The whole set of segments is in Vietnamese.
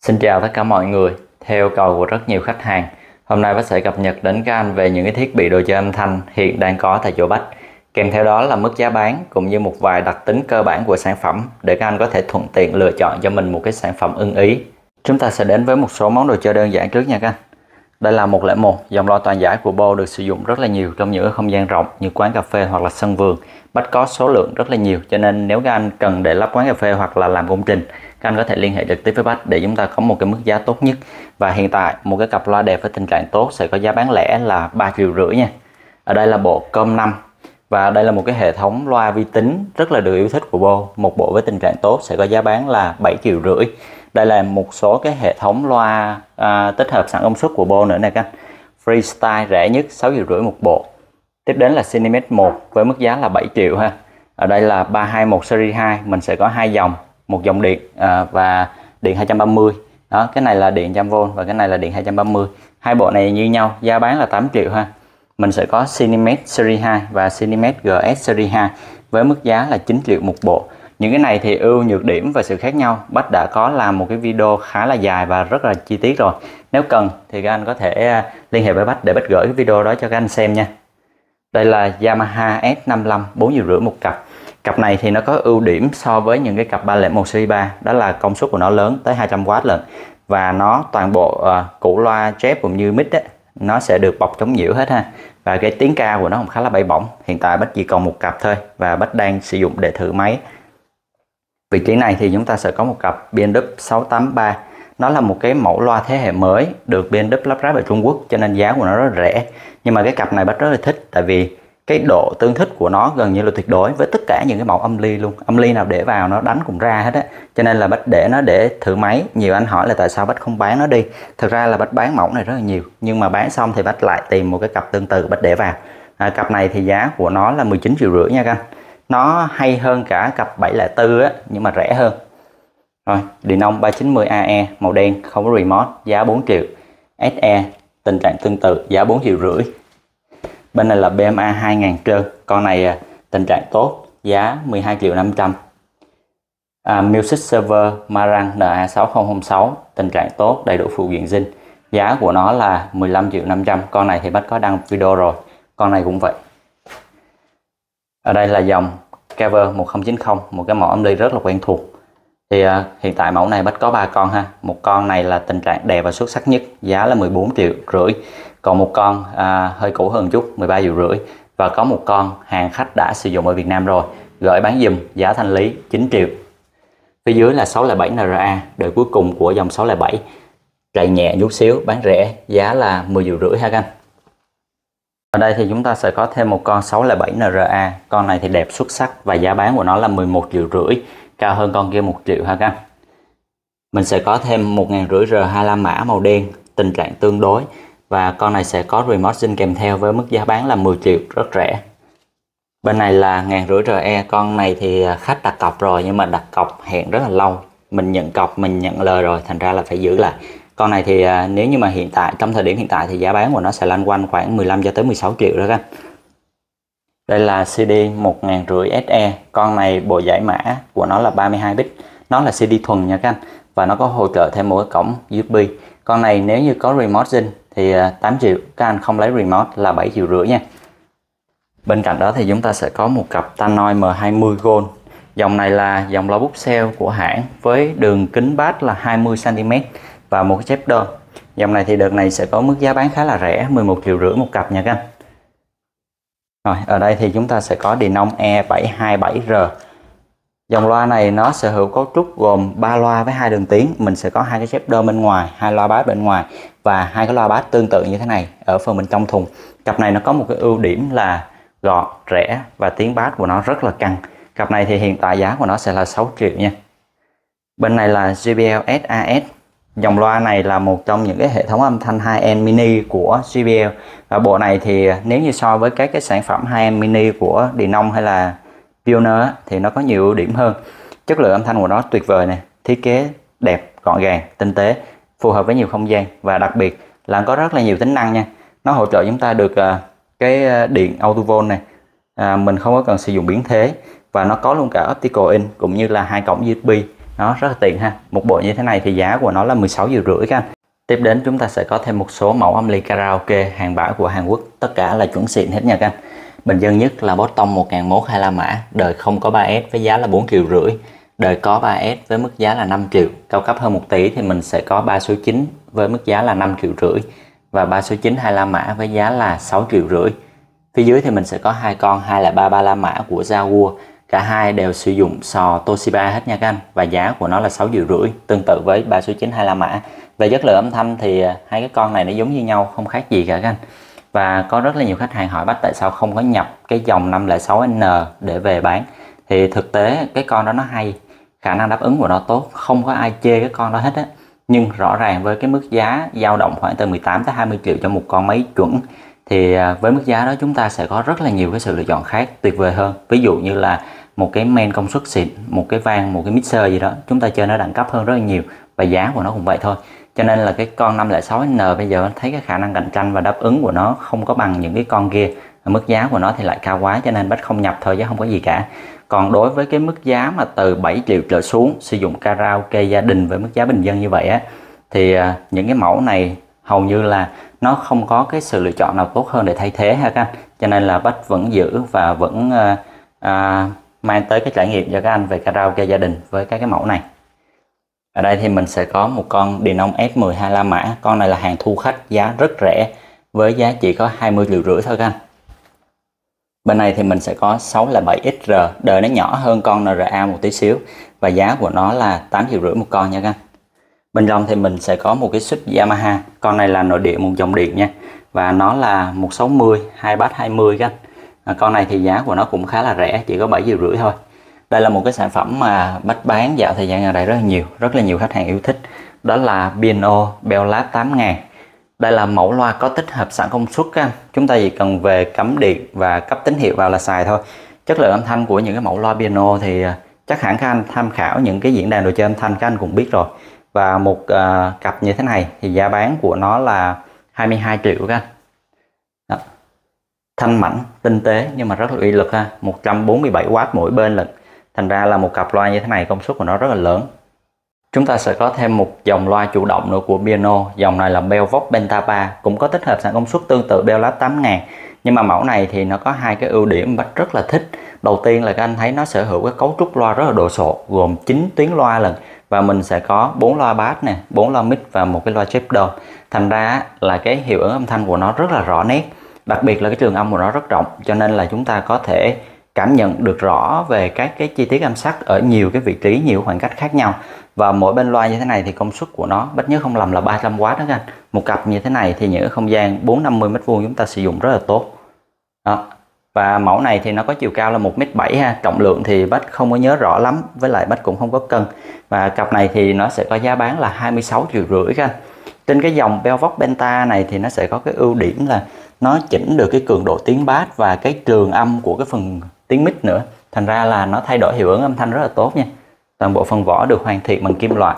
Xin chào tất cả mọi người. Theo cầu của rất nhiều khách hàng, hôm nay bác sẽ cập nhật đến các anh về những cái thiết bị đồ chơi âm thanh hiện đang có tại chỗ Bách. Kèm theo đó là mức giá bán cũng như một vài đặc tính cơ bản của sản phẩm để các anh có thể thuận tiện lựa chọn cho mình một cái sản phẩm ưng ý. Chúng ta sẽ đến với một số món đồ chơi đơn giản trước nha các anh. Đây là 101, dòng loa toàn giải của Bo được sử dụng rất là nhiều trong những không gian rộng như quán cà phê hoặc là sân vườn. Bách có số lượng rất là nhiều cho nên nếu các anh cần để lắp quán cà phê hoặc là làm công trình, các anh có thể liên hệ trực tiếp với Bách để chúng ta có một cái mức giá tốt nhất. Và hiện tại một cái cặp loa đẹp với tình trạng tốt sẽ có giá bán lẻ là 3 triệu rưỡi nha. Ở đây là bộ com 5 và đây là một cái hệ thống loa vi tính rất là được yêu thích của Bo. Một bộ với tình trạng tốt sẽ có giá bán là 7 triệu rưỡi đây là một số cái hệ thống loa à, tích hợp sẵn công suất của Bo nữa nè các anh Freestyle rẻ nhất 6 triệu rưỡi một bộ tiếp đến là Cinemet 1 với mức giá là 7 triệu ha ở đây là 321 series 2 mình sẽ có hai dòng một dòng điện à, và điện 230 đó cái này là điện 100V và cái này là điện 230 hai bộ này như nhau giá bán là 8 triệu ha. Mình sẽ có Cinemet Series 2 và Cinemet GS Series 2 với mức giá là 9 triệu một bộ. Những cái này thì ưu nhược điểm và sự khác nhau. Bách đã có làm một cái video khá là dài và rất là chi tiết rồi. Nếu cần thì các anh có thể à, liên hệ với Bách để Bách gửi cái video đó cho các anh xem nha. Đây là Yamaha S55 4 triệu rưỡi một cặp cặp này thì nó có ưu điểm so với những cái cặp 301 series 3 đó là công suất của nó lớn tới 200W lận. Và nó toàn bộ uh, củ loa chép cũng như mic ấy, nó sẽ được bọc chống nhiễu hết ha. Và cái tiếng ca của nó cũng khá là bay bổng. Hiện tại Bách chỉ còn một cặp thôi và Bách đang sử dụng để thử máy. Vị trí này thì chúng ta sẽ có một cặp BMW 683 nó là một cái mẫu loa thế hệ mới được BMW lắp ráp ở Trung Quốc cho nên giá của nó rất rẻ. Nhưng mà cái cặp này bách rất là thích tại vì cái độ tương thích của nó gần như là tuyệt đối với tất cả những cái mẫu âm ly luôn. Âm ly nào để vào nó đánh cũng ra hết á. Cho nên là bách để nó để thử máy. Nhiều anh hỏi là tại sao bách không bán nó đi. Thực ra là bách bán mẫu này rất là nhiều. Nhưng mà bán xong thì bách lại tìm một cái cặp tương tự bách để vào. À, cặp này thì giá của nó là 19 triệu rưỡi nha các anh. Nó hay hơn cả cặp 704 á nhưng mà rẻ hơn. Rồi Denon 390AE màu đen không có remote giá 4 triệu. SE tình trạng tương tự giá 4 triệu rưỡi bên này là BMA 2000 trơn. Con này à, tình trạng tốt giá 12 triệu 500 à, Music Server Marang NA6006 tình trạng tốt đầy đủ phụ kiện zin. Giá của nó là 15 triệu 500 con này thì Bách có đăng video rồi. Con này cũng vậy. Ở đây là dòng cover 1090 một cái mẫu âm ly rất là quen thuộc. Thì à, hiện tại mẫu này bắt có ba con ha. Một con này là tình trạng đẹp và xuất sắc nhất giá là 14 triệu rưỡi còn một con à, hơi cũ hơn chút 13 triệu rưỡi. Và có một con hàng khách đã sử dụng ở Việt Nam rồi gửi bán dùm giá thanh lý 9 triệu. Phía dưới là 607 NRA đời cuối cùng của dòng 607 chạy nhẹ chút xíu bán rẻ giá là 10 triệu rưỡi ha các anh. Ở đây thì chúng ta sẽ có thêm một con 607 NRA con này thì đẹp xuất sắc và giá bán của nó là 11 triệu rưỡi cao hơn con kia 1 triệu ha các anh. Mình sẽ có thêm 1 rưỡi R25 mã màu đen tình trạng tương đối và con này sẽ có remote zin kèm theo với mức giá bán là 10 triệu, rất rẻ. Bên này là ngàn rưỡi RE con này thì à, khách đặt cọc rồi nhưng mà đặt cọc hẹn rất là lâu. Mình nhận cọc, mình nhận lời rồi, thành ra là phải giữ lại. Con này thì à, nếu như mà hiện tại, trong thời điểm hiện tại thì giá bán của nó sẽ lăn quanh khoảng 15 cho tới 16 triệu đó các đây là CD 1500 SE con này bộ giải mã của nó là 32 bit. Nó là CD thuần nha các anh. Và nó có hỗ trợ thêm một cái cổng USB con này nếu như có remote zin thì à, 8 triệu, các anh không lấy remote là 7 triệu rưỡi nha. Bên cạnh đó thì chúng ta sẽ có một cặp Tannoy M20 Gold. Dòng này là dòng loa bút cell của hãng với đường kính bass là 20 cm và một cái chép đơn dòng này thì đợt này sẽ có mức giá bán khá là rẻ 11 triệu rưỡi một cặp nha các anh. Rồi, ở đây thì chúng ta sẽ có Denon E727R dòng loa này nó sở hữu cấu trúc gồm 3 loa với hai đường tiếng mình sẽ có hai cái xếp đơn bên ngoài, hai loa bass bên ngoài và hai cái loa bass tương tự như thế này ở phần bên trong thùng. Cặp này nó có một cái ưu điểm là gọn, rẻ và tiếng bass của nó rất là căng. Cặp này thì hiện tại giá của nó sẽ là 6 triệu nha. Bên này là JBL SAS Dòng loa này là một trong những cái hệ thống âm thanh high-end mini của JBL và bộ này thì, nếu như so với các cái sản phẩm high-end mini của Denon hay là Pioneer thì nó có nhiều ưu điểm hơn. Chất lượng âm thanh của nó tuyệt vời này thiết kế đẹp gọn gàng tinh tế phù hợp với nhiều không gian và đặc biệt là có rất là nhiều tính năng nha. Nó hỗ trợ chúng ta được à, cái à, điện autovol này. À, mình không có cần sử dụng biến thế và nó có luôn cả optical in cũng như là hai cổng USB nó rất là tiện ha. Một bộ như thế này thì giá của nó là 16 triệu rưỡi các anh. Tiếp đến chúng ta sẽ có thêm một số mẫu âm ly karaoke hàng bãi của Hàn Quốc. Tất cả là chuẩn xịn hết nha các anh bình dân nhất là Boston 1001 La mã. Đời không có 3S với giá là 4 triệu rưỡi. Đời có 3S với mức giá là 5 triệu. Cao cấp hơn 1 tỷ thì mình sẽ có 3 số 9 với mức giá là 5 triệu rưỡi. Và 3 số 9 La mã với giá là 6 triệu rưỡi. Phía dưới thì mình sẽ có hai con 203 ba La mã của Jaguar Cả hai đều sử dụng sò Toshiba hết nha các anh. Và giá của nó là 6 triệu rưỡi, tương tự với ba số 9 La mã. Về chất lượng âm thanh thì à, hai cái con này nó giống như nhau, không khác gì cả các anh. Và có rất là nhiều khách hàng hỏi bách tại sao không có nhập cái dòng 506N để về bán. Thì thực tế cái con đó nó hay, khả năng đáp ứng của nó tốt, không có ai chê cái con đó hết á. Nhưng rõ ràng với cái mức giá dao động khoảng từ 18 tới 20 triệu cho một con máy chuẩn thì à, với mức giá đó chúng ta sẽ có rất là nhiều cái sự lựa chọn khác tuyệt vời hơn. Ví dụ như là một cái men công suất xịn một cái vang một cái mixer gì đó chúng ta chơi nó đẳng cấp hơn rất là nhiều và giá của nó cũng vậy thôi cho nên là cái con 506N bây giờ thấy cái khả năng cạnh tranh và đáp ứng của nó không có bằng những cái con kia. Mức giá của nó thì lại cao quá cho nên bách không nhập thôi chứ không có gì cả. Còn đối với cái mức giá mà từ 7 triệu trở xuống sử dụng karaoke gia đình với mức giá bình dân như vậy á thì à, những cái mẫu này hầu như là nó không có cái sự lựa chọn nào tốt hơn để thay thế ha các anh. Cho nên là bách vẫn giữ và vẫn uh, uh, mang tới cái trải nghiệm cho các anh về karaoke gia đình với các cái mẫu này ở đây thì mình sẽ có một con Denon S12 La Mã. Con này là hàng thu khách giá rất rẻ với giá chỉ có 20 triệu rưỡi thôi các anh. Bên này thì mình sẽ có 6 là 7 XR đời nó nhỏ hơn con NRA một tí xíu và giá của nó là 8 triệu rưỡi một con nha các anh. Bên trong thì mình sẽ có một cái sub Yamaha. Con này là nội địa một dòng điện nha và nó là 160 2 bát 20 các anh. À, con này thì giá của nó cũng khá là rẻ chỉ có 7 triệu rưỡi thôi đây là một cái sản phẩm mà bách bán dạo thời gian gần đây rất là nhiều rất là nhiều khách hàng yêu thích. Đó là Piano Bellab 8000 đây là mẫu loa có tích hợp sẵn công suất anh chúng ta chỉ cần về cắm điện và cấp tín hiệu vào là xài thôi. Chất lượng âm thanh của những cái mẫu loa piano thì à, chắc hẳn các anh tham khảo những cái diễn đàn đồ chơi âm thanh các anh cũng biết rồi. Và một uh, cặp như thế này thì giá bán của nó là 22 triệu các anh. Thanh mảnh tinh tế nhưng mà rất là uy lực ha. 147W mỗi bên lận thành ra là một cặp loa như thế này công suất của nó rất là lớn. Chúng ta sẽ có thêm một dòng loa chủ động nữa của piano. Dòng này là Belvox Penta 3 cũng có tích hợp sẵn công suất tương tự Bell 8000 nhưng mà mẫu này thì nó có hai cái ưu điểm bách rất là thích. Đầu tiên là các anh thấy nó sở hữu cái cấu trúc loa rất là đồ sộ, gồm 9 tuyến loa lần và mình sẽ có bốn loa bass nè, bốn loa mic và một cái loa chép down. Thành ra là cái hiệu ứng âm thanh của nó rất là rõ nét. Đặc biệt là cái trường âm của nó rất rộng, cho nên là chúng ta có thể cảm nhận được rõ về các cái chi tiết âm sắc ở nhiều cái vị trí, nhiều khoảng cách khác nhau. Và mỗi bên loa như thế này thì công suất của nó bất nhớ không lầm là 300W đó anh. Một cặp như thế này thì những không gian 450 m2 chúng ta sử dụng rất là tốt. Đó. và mẫu này thì nó có chiều cao là 1m7 ha, trọng lượng thì bách không có nhớ rõ lắm, với lại bách cũng không có cân. Và cặp này thì nó sẽ có giá bán là 26 triệu rưỡi các anh. Trên cái dòng Belvox Benta này thì nó sẽ có cái ưu điểm là nó chỉnh được cái cường độ tiếng bass và cái trường âm của cái phần tiếng mic nữa. Thành ra là nó thay đổi hiệu ứng âm thanh rất là tốt nha. Toàn bộ phần vỏ được hoàn thiện bằng kim loại.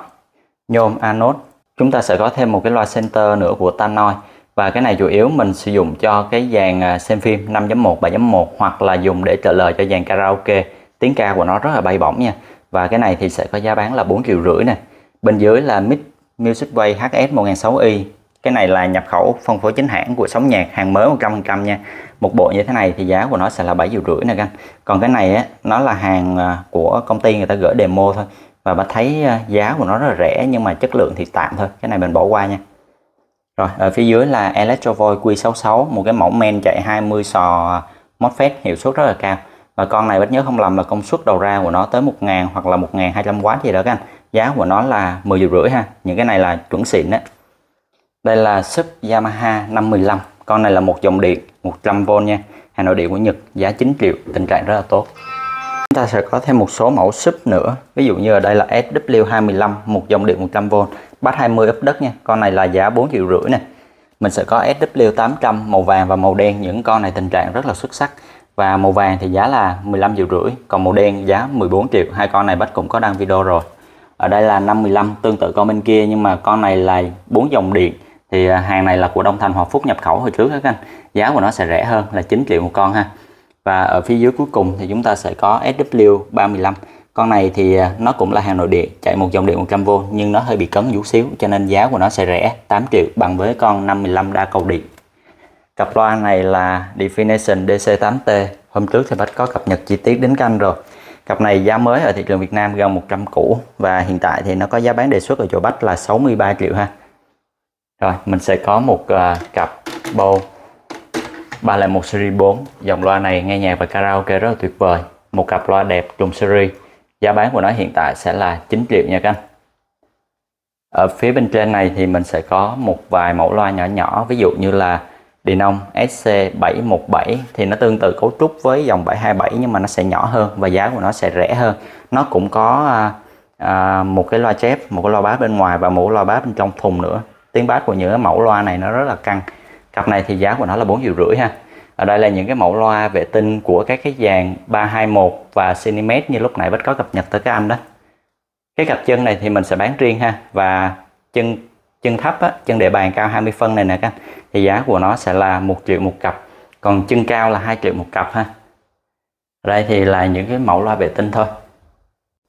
Nhôm anode. Chúng ta sẽ có thêm một cái loa center nữa của Tannoy. Và cái này chủ yếu mình sử dụng cho cái dàn à, xem phim 5.1 7.1 hoặc là dùng để trả lời cho dàn karaoke. Tiếng ca của nó rất là bay bổng nha. Và cái này thì sẽ có giá bán là 4 triệu rưỡi nè. Bên dưới là mic Music Way HS 1600i cái này là nhập khẩu phân phối chính hãng của sóng nhạc, hàng mới 100% nha. Một bộ như thế này thì giá của nó sẽ là 7 triệu rưỡi nè anh. Còn cái này á, nó là hàng à, của công ty người ta gửi demo thôi. Và bạn thấy à, giá của nó rất là rẻ nhưng mà chất lượng thì tạm thôi. Cái này mình bỏ qua nha. Rồi, ở phía dưới là Electrovoice Q66 một cái mẫu men chạy 20 sò MOSFET hiệu suất rất là cao. Và con này bác nhớ không lầm là công suất đầu ra của nó tới 1000 hoặc là 1200W gì đó các anh. Giá của nó là 10 triệu rưỡi ha. Những cái này là chuẩn xịn đấy đây là sub Yamaha 515 con này là một dòng điện 100V nha. Hàng nội địa của Nhật, giá 9 triệu, tình trạng rất là tốt. Chúng ta sẽ có thêm một số mẫu sub nữa. Ví dụ như ở đây là SW215 một dòng điện 100V bass 20 ấp đất nha. Con này là giá 4 triệu rưỡi nè. Mình sẽ có SW800 màu vàng và màu đen. Những con này tình trạng rất là xuất sắc. Và màu vàng thì giá là 15 triệu rưỡi. Còn màu đen giá 14 triệu. Hai con này bách cũng có đăng video rồi. Ở đây là 515 tương tự con bên kia. Nhưng mà con này là bốn dòng điện thì à, hàng này là của Đông Thành Hòa Phúc nhập khẩu hồi trước các anh. Giá của nó sẽ rẻ hơn là 9 triệu một con ha. Và ở phía dưới cuối cùng thì chúng ta sẽ có SW35 con này thì à, nó cũng là hàng nội địa, chạy một dòng điện 100V nhưng nó hơi bị cấn chút xíu, cho nên giá của nó sẽ rẻ 8 triệu bằng với con 55 đa cầu điện. Cặp loa này là Definition DC8T hôm trước thì Bách có cập nhật chi tiết đến canh rồi. Cặp này giá mới ở thị trường Việt Nam gần 100 cũ và hiện tại thì nó có giá bán đề xuất ở chỗ Bách là 63 triệu ha rồi mình sẽ có một uh, cặp bow. 301 series 4 dòng loa này nghe nhạc và karaoke rất là tuyệt vời. Một cặp loa đẹp trùng series. Giá bán của nó hiện tại sẽ là 9 triệu nha các anh. Ở phía bên trên này thì mình sẽ có một vài mẫu loa nhỏ nhỏ. Ví dụ như là Denon SC717 thì nó tương tự cấu trúc với dòng 727 nhưng mà nó sẽ nhỏ hơn và giá của nó sẽ rẻ hơn. Nó cũng có à, à, một cái loa chép một cái loa bass bên ngoài và một loa bass bên trong thùng nữa tiếng bass của những mẫu loa này nó rất là căng. Cặp này thì giá của nó là bốn triệu rưỡi ha. Ở đây là những cái mẫu loa vệ tinh của các cái dàn 321 và Cinemet như lúc nãy Bách có cập nhật tới các anh đó. Cái cặp chân này thì mình sẽ bán riêng ha. Và chân chân thấp á, chân địa bàn cao 20 phân này nè các anh. Thì giá của nó sẽ là một triệu một cặp. Còn chân cao là hai triệu một cặp ha. Ở đây thì là những cái mẫu loa vệ tinh thôi.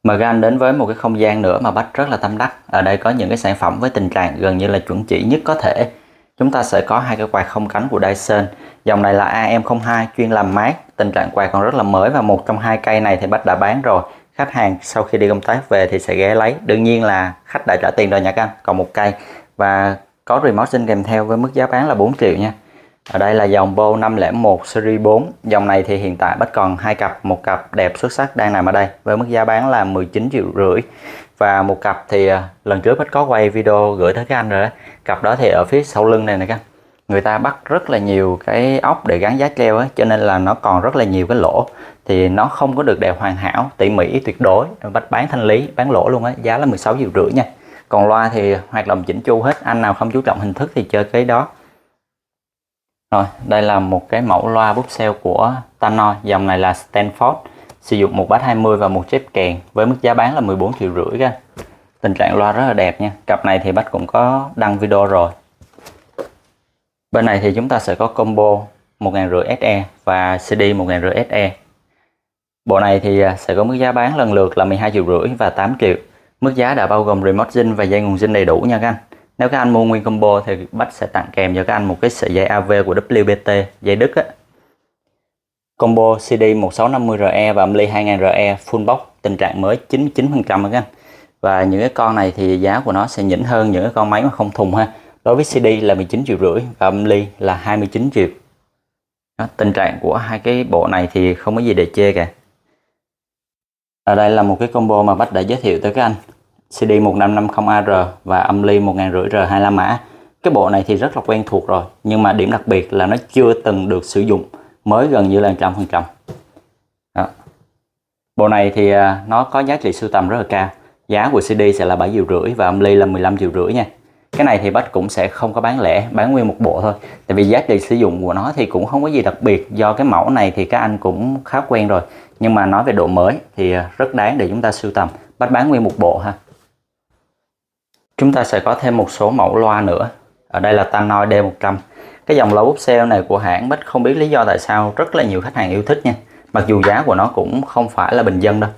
Mời anh đến với một cái không gian nữa mà Bách rất là tâm đắc. Ở đây có những cái sản phẩm với tình trạng gần như là chuẩn chỉ nhất có thể. Chúng ta sẽ có hai cái quạt không cánh của Dyson. Dòng này là AM02 chuyên làm mát. Tình trạng quạt còn rất là mới và một trong hai cây này thì Bách đã bán rồi. Khách hàng sau khi đi công tác về thì sẽ ghé lấy. Đương nhiên là khách đã trả tiền rồi nha các anh. Còn một cây và có remote xin kèm theo với mức giá bán là 4 triệu nha. Ở đây là dòng Bo 501 series 4. Dòng này thì hiện tại Bách còn hai cặp, một cặp đẹp xuất sắc đang nằm ở đây với mức giá bán là 19 triệu rưỡi. Và một cặp thì à, lần trước Bách có quay video gửi tới các anh rồi đó. Cặp đó thì ở phía sau lưng này nè các anh Người ta bắt rất là nhiều cái ốc để gắn giá treo ấy, cho nên là nó còn rất là nhiều cái lỗ thì nó không có được đẹp hoàn hảo, tỉ mỉ tuyệt đối. Bách bán thanh lý, bán lỗ luôn á, giá là 16 triệu rưỡi nha. Còn loa thì hoạt động chỉnh chu hết, anh nào không chú trọng hình thức thì chơi cái đó rồi, đây là một cái mẫu loa bút cell của Tannoy, dòng này là Stanford, sử dụng một bass 20 và một chép kèn với mức giá bán là 14 triệu rưỡi các Tình trạng loa rất là đẹp nha. Cặp này thì Bách cũng có đăng video rồi. Bên này thì chúng ta sẽ có combo 1500 SE và CD 1500 SE. Bộ này thì à, sẽ có mức giá bán lần lượt là 12 triệu rưỡi và 8 triệu. Mức giá đã bao gồm remote zin và dây nguồn zin đầy đủ nha các anh nếu các anh mua nguyên combo thì Bách sẽ tặng kèm cho các anh một cái sợi dây AV của WBT dây Đức á. Combo CD 1650RE và âm ly 2000RE full box tình trạng mới 99% các anh. Và những cái con này thì giá của nó sẽ nhỉnh hơn những cái con máy mà không thùng ha. Đối với CD là 19 triệu rưỡi và âm ly là 29 triệu. Đó, tình trạng của hai cái bộ này thì không có gì để chê cả. Ở đây là một cái combo mà Bách đã giới thiệu tới các anh. CD 1550AR và âm ly 1500R25 mã. Cái bộ này thì rất là quen thuộc rồi, nhưng mà điểm đặc biệt là nó chưa từng được sử dụng, mới gần như là 100%. Đó. Bộ này thì à, nó có giá trị sưu tầm rất là cao. Giá của CD sẽ là 7 triệu rưỡi và âm ly là 15 triệu rưỡi nha. Cái này thì Bách cũng sẽ không có bán lẻ, bán nguyên một bộ thôi. Tại vì giá trị sử dụng của nó thì cũng không có gì đặc biệt. Do cái mẫu này thì các anh cũng khá quen rồi. Nhưng mà nói về độ mới thì à, rất đáng để chúng ta sưu tầm. Bách bán nguyên một bộ ha. Chúng ta sẽ có thêm một số mẫu loa nữa. Ở đây là Tannoy D100. Cái dòng loa bút cell này của hãng Bách không biết lý do tại sao rất là nhiều khách hàng yêu thích nha. Mặc dù giá của nó cũng không phải là bình dân đâu.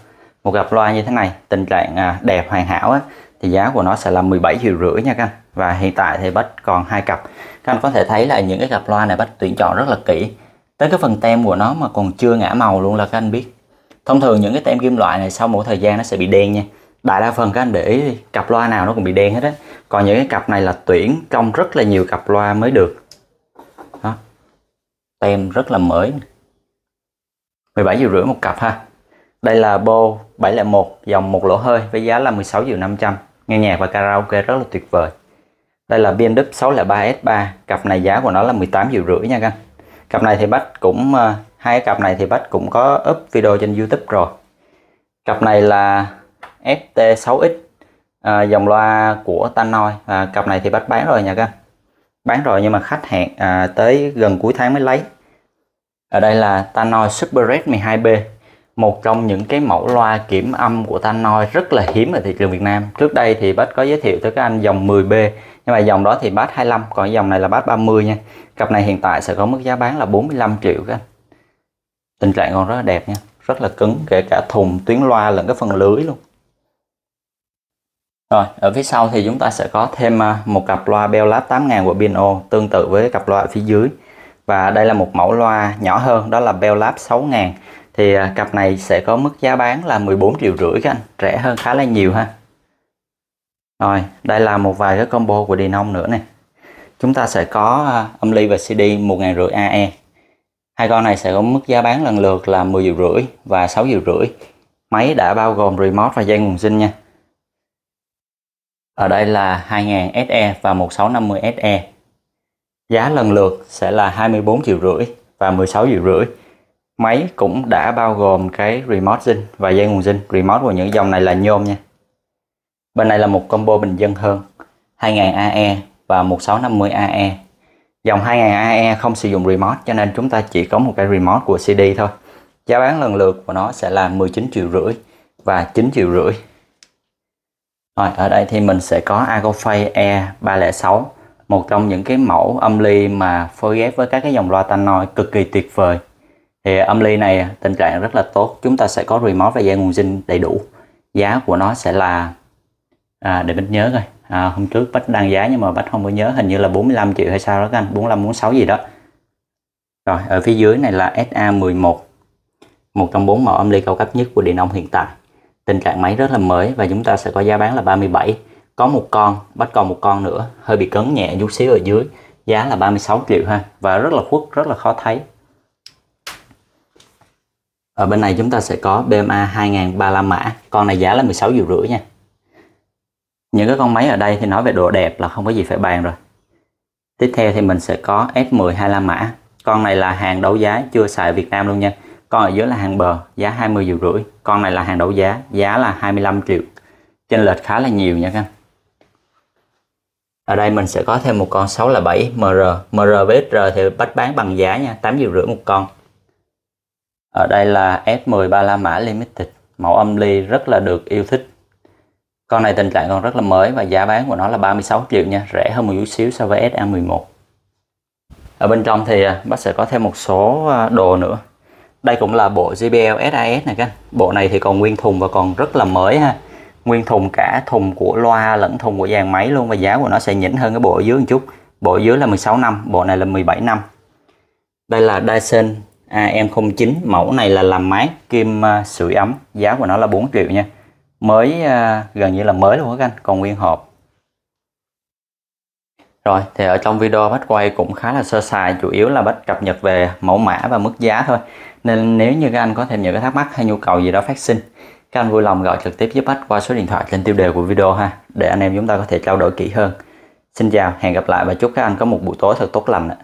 Một cặp loa như thế này, tình trạng à, đẹp hoàn hảo á, thì giá của nó sẽ là 17 triệu rưỡi nha các anh. Và hiện tại thì Bách còn hai cặp. Các anh có thể thấy là những cái cặp loa này Bách tuyển chọn rất là kỹ. Tới cái phần tem của nó mà còn chưa ngã màu luôn là các anh biết. Thông thường những cái tem kim loại này sau một thời gian nó sẽ bị đen nha đại đa phần các anh để ý cặp loa nào nó cũng bị đen hết á. Còn những cái cặp này là tuyển trong rất là nhiều cặp loa mới được. Đó. Tem rất là mới. 17 triệu rưỡi một cặp ha. Đây là Bo 701 dòng một lỗ hơi với giá là 16 triệu 500 nghe nhạc và karaoke rất là tuyệt vời. Đây là BMW 603S3 cặp này giá của nó là 18 triệu rưỡi nha các anh, cặp này thì Bách cũng ờ, hai cặp này thì Bách cũng có up video trên YouTube rồi. Cặp này là FT6X à, dòng loa của Tannoy. À, cặp này thì bắt bán rồi nha các anh. Bán rồi nhưng mà khách hẹn à, tới gần cuối tháng mới lấy. Ở đây là Tannoy Super Red 12B một trong những cái mẫu loa kiểm âm của Tannoy rất là hiếm ở thị trường Việt Nam. Trước đây thì bác có giới thiệu tới các anh dòng 10B nhưng mà dòng đó thì bát 25 còn dòng này là bát 30 nha. Cặp này hiện tại sẽ có mức giá bán là 45 triệu các anh. Tình trạng còn rất là đẹp nha rất là cứng kể cả thùng tuyến loa lẫn cái phần lưới luôn rồi, ở phía sau thì chúng ta sẽ có thêm à, một cặp loa Bell Lab 8000 của Bino tương tự với cặp loa ở phía dưới. Và đây là một mẫu loa nhỏ hơn, đó là Bell Lab 6000 thì à, cặp này sẽ có mức giá bán là 14 triệu rưỡi các anh, rẻ hơn khá là nhiều ha. Rồi, đây là một vài cái combo của Denon nữa nè chúng ta sẽ có à, âm ly và CD 1500 AE hai con này sẽ có mức giá bán lần lượt là 10 triệu rưỡi và 6 triệu rưỡi. Máy đã bao gồm remote và dây nguồn sinh nha ở đây là 2000 SE và 1650 SE giá lần lượt sẽ là 24 triệu rưỡi và 16 triệu rưỡi. Máy cũng đã bao gồm cái remote zin và dây nguồn zin. Remote của những dòng này là nhôm nha. Bên này là một combo bình dân hơn 2000 AE và 1650 AE dòng 2000 AE không sử dụng remote, cho nên chúng ta chỉ có một cái remote của CD thôi. Giá bán lần lượt của nó sẽ là 19 triệu rưỡi và 9 triệu rưỡi rồi ở đây thì mình sẽ có Agofay E306 một trong những cái mẫu âm ly mà phối ghép với các cái dòng loa tannoy cực kỳ tuyệt vời. Thì âm ly này tình trạng rất là tốt chúng ta sẽ có remote và dây nguồn zin đầy đủ. Giá của nó sẽ là à, để mình nhớ coi. À, hôm trước bách đăng giá nhưng mà bách không có nhớ hình như là 45 triệu hay sao đó các anh 45 46 gì đó. Rồi ở phía dưới này là SA11 một trong bốn mẫu âm ly cao cấp nhất của điện ông hiện tại tình trạng máy rất là mới và chúng ta sẽ có giá bán là 37 có một con, bắt còn một con nữa, hơi bị cấn nhẹ chút xíu ở dưới, giá là 36 triệu ha, và rất là khuất, rất là khó thấy. Ở bên này chúng ta sẽ có BMA 2035 mã, con này giá là 16 triệu rưỡi nha. Những cái con máy ở đây thì nói về độ đẹp là không có gì phải bàn rồi. Tiếp theo thì mình sẽ có S10 25 mã, con này là hàng đấu giá, chưa xài ở Việt Nam luôn nha con ở dưới là hàng bờ, giá 20 triệu rưỡi. Con này là hàng đấu giá giá là 25 triệu. Chênh lệch khá là nhiều nha các ở đây mình sẽ có thêm một con 6 là 7 MR MR với XR thì bắt bán bằng giá nha 8 triệu rưỡi một con. Ở đây là S10 ba la mã Limited, mẫu âm ly rất là được yêu thích. Con này tình trạng còn rất là mới và giá bán của nó là 36 triệu nha, rẻ hơn một chút xíu so với SA11 ở bên trong thì à, bác sẽ có thêm một số à, đồ nữa đây cũng là bộ JBL SAS này các bộ này thì còn nguyên thùng và còn rất là mới ha. Nguyên thùng cả thùng của loa lẫn thùng của dàn máy luôn và giá của nó sẽ nhỉnh hơn cái bộ ở dưới một chút. Bộ dưới là 16 năm bộ này là 17 năm. Đây là Dyson AM09 mẫu này là làm mát kim uh, sưởi ấm giá của nó là 4 triệu nha. Mới uh, gần như là mới luôn các anh còn nguyên hộp. Rồi thì ở trong video bách quay cũng khá là sơ sài chủ yếu là bách cập nhật về mẫu mã và mức giá thôi nên nếu như các anh có thêm những cái thắc mắc hay nhu cầu gì đó phát sinh các anh vui lòng gọi trực tiếp giúp bách qua số điện thoại trên tiêu đề của video ha, để anh em chúng ta có thể trao đổi kỹ hơn. Xin chào, hẹn gặp lại và chúc các anh có một buổi tối thật tốt lành ạ.